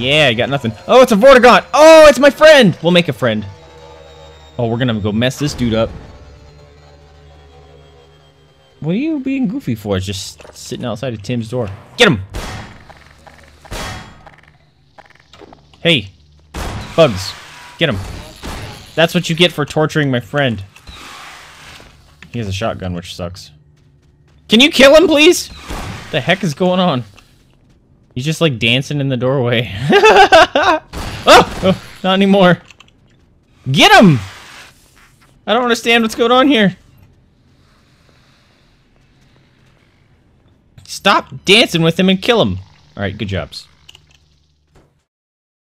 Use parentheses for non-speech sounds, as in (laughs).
Yeah, I got nothing. Oh, it's a Vortigaunt. Oh, it's my friend. We'll make a friend. Oh, we're gonna go mess this dude up. What are you being goofy for? Just sitting outside of Tim's door. Get him! Hey, bugs, get him. That's what you get for torturing my friend. He has a shotgun, which sucks. Can you kill him, please? What the heck is going on? He's just like dancing in the doorway. (laughs) oh, oh, not anymore. Get him! I don't understand what's going on here. Stop dancing with him and kill him. All right, good jobs.